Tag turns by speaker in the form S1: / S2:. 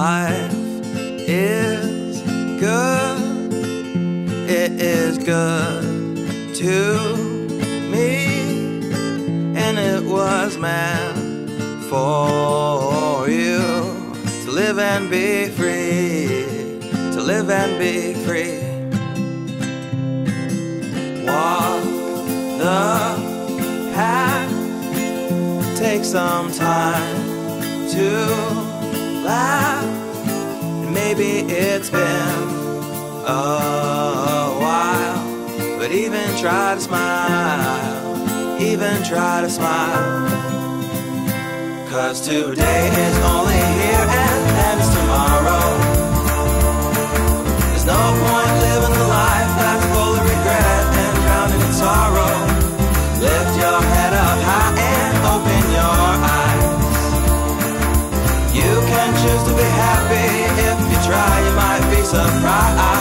S1: Life is good. It is good to me, and it was meant for you to live and be free. To live and be free. Walk the path. Take some time to Maybe it's been a while, but even try to smile, even try to smile. Cause today is only here and it's tomorrow. There's no point living a life that's full of regret and drowning in sorrow. Lift your head up might